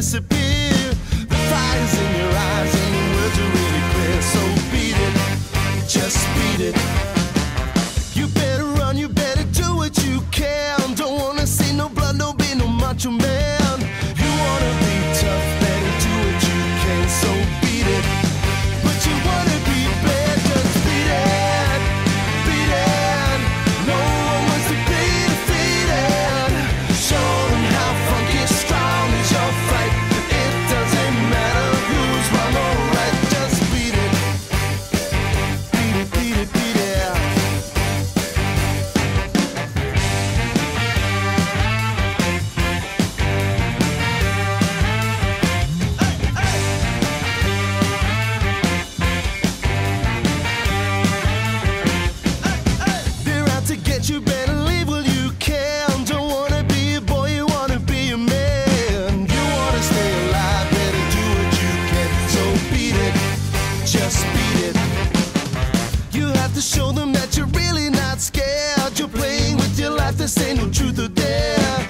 disappear. The fire's in your eyes and your words are really clear. So beat it, just beat it. You better run, you better do what you can. Don't wanna see no blood, don't be no macho man. said you better leave, well you can. Don't wanna be a boy, you wanna be a man. You wanna stay alive, better do what you can. So beat it, just beat it. You have to show them that you're really not scared. You're playing with your life, this ain't no truth or dare.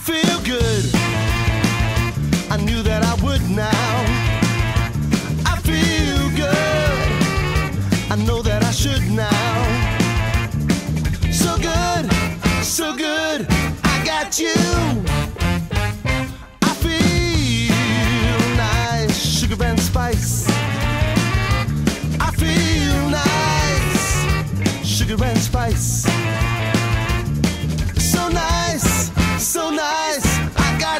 feel good. I knew that I would now. I feel good. I know that I should now. So good, so good. I got you. I feel nice, sugar and spice. I feel nice, sugar and spice.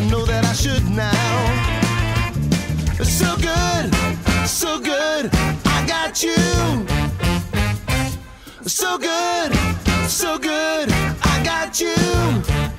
I know that I should now. So good, so good, I got you. So good, so good, I got you.